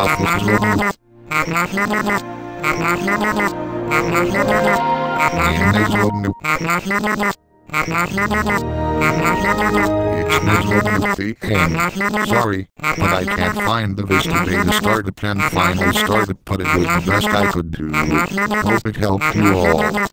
Coffee Sorry, but I can't find the Vista Beta startup and finally started, but it was the best I could do. Hope it helped you all.